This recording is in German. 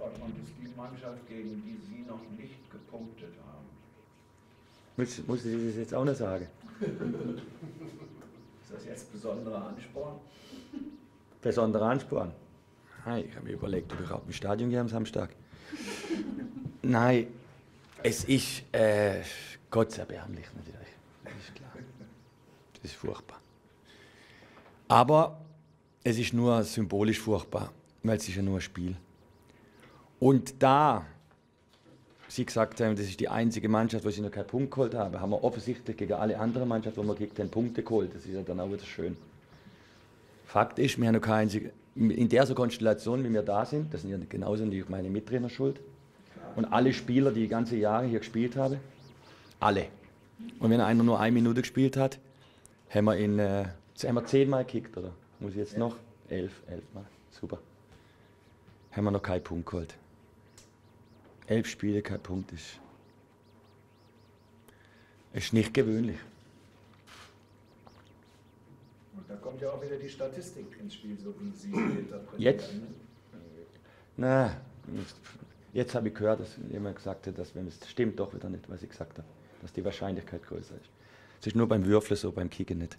Dortmund ist die Mannschaft, gegen die Sie noch nicht gepunktet haben. Muss, muss ich das jetzt auch noch sagen? Ist das jetzt besonderer Ansporn? Besonderer Ansporn. Nein, ich habe mir überlegt, ob ich überhaupt im Stadion gehe am Samstag. Nein, es ist äh, Gott erbärmlich natürlich. Das ist klar. Das ist furchtbar. Aber es ist nur symbolisch furchtbar, weil es ist ja nur ein Spiel. Und da Sie gesagt haben, das ist die einzige Mannschaft, wo sie noch keinen Punkt geholt haben, haben wir offensichtlich gegen alle anderen Mannschaften, wo wir gegen den Punkte geholt. Das ist ja dann auch wieder schön. Fakt ist, wir haben noch keine einzige, in der so Konstellation, wie wir da sind, das sind ja genauso nicht meine Mittrainer schuld. Und alle Spieler, die die ganze Jahre hier gespielt haben, alle. Und wenn einer nur eine Minute gespielt hat, haben wir ihn äh, haben wir zehnmal gekickt, oder? Muss ich jetzt noch? Elf, elfmal. Super. Haben wir noch keinen Punkt geholt. Elf Spiele, kein Punkt ist, ist nicht gewöhnlich. Und da kommt ja auch wieder die Statistik ins Spiel, so wie Sie interpretieren. Jetzt? Na, jetzt habe ich gehört, dass jemand gesagt hat, dass wenn es stimmt doch wieder nicht, was ich gesagt habe, dass die Wahrscheinlichkeit größer ist. Es ist nur beim Würfeln so, beim Kicken nicht.